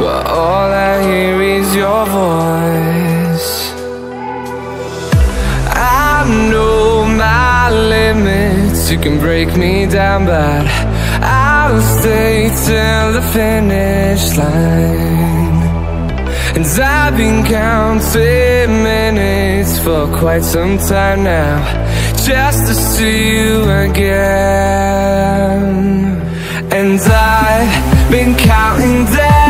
But all I hear is your voice. I know my limits You can break me down but I'll stay till the finish line. And I've been counting minutes for quite some time now Just to see you again. And I've been counting days